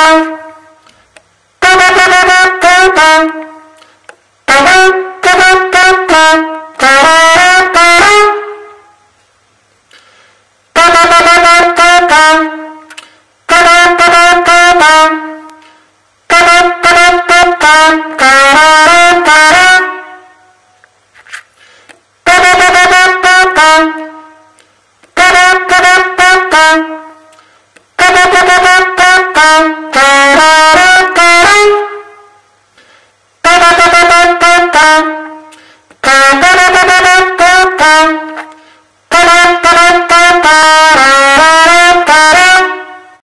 Bye.